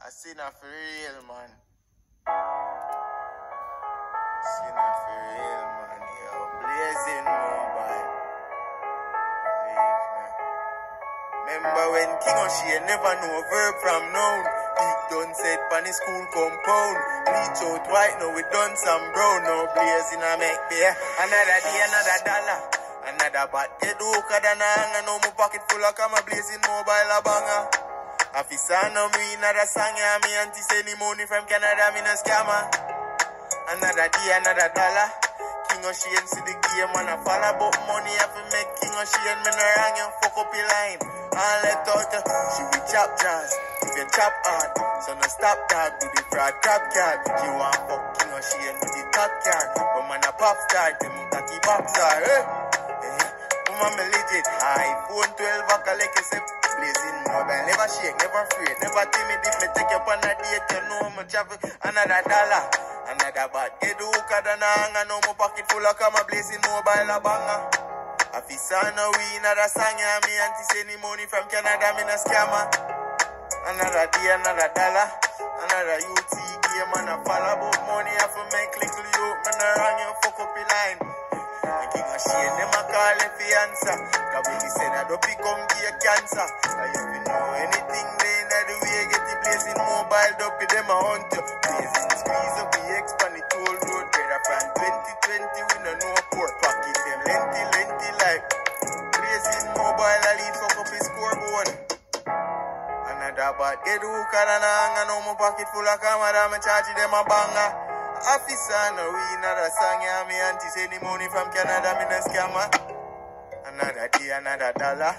I seen her for real, man. Seen her for real, man. Yo, blazing mobile. Believe me. Remember when King O'Shane never know a verb from noun. Big done said pan the school compound. Bleach out white, now we done some brown. Now blazing a make beer. Another day, another dollar. Another bat. Head hook than a hanger. Now my pocket full of come a blazing mobile a banger. Officer no me another song yeah me auntie send money from Canada me no scammer. Another day another dollar. King O'Shane see the game and I fall about money I fi make King O'Shane me no wrong and fuck up your line. All let out uh, she will chop jazz If you chop hard. So no stop dog do the fraud trap card She want fuck King O'Shane with the top card But man a pop star them cocky pop star eh? Eh, Woman me legit. iPhone 12 I collect a sip Blazing mobile, never shake, never afraid, never timid. If me take you on a date, you know me travel another dollar, another bad. Get the hook the nang, I know my pocket full of come a blazing mobile a banger. I Officer no we another song, yeah, me auntie send the money from Canada, me no scammer. Another day, another dollar, another UT game, and I fall about money, I fi make little you, me no wrong, you fuck up your line. The king of shade, them a call if he answer. Cause when he said that don't become be a cancer. I if you know anything, then that the way get the blazing mobile up with them a hunt you. Blazing squeeze up the on the toll road. Better from 2020, we no know port. Pocket them lengthy, lengthy like. Blazing mobile, I lead fuck up his scoreboard. Another bad get hook and a hang and my pocket full of camera, me charge them a banger. Ah. Officer, no we another song, yeah, me auntie send money from Canada, me no scammer. Another day, another dollar,